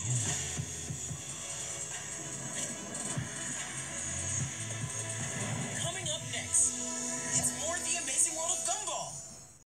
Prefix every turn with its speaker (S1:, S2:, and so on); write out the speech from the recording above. S1: Yeah.